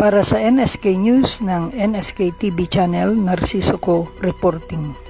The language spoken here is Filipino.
Para sa NSK News ng NSK TV Channel, Narciso Co Reporting.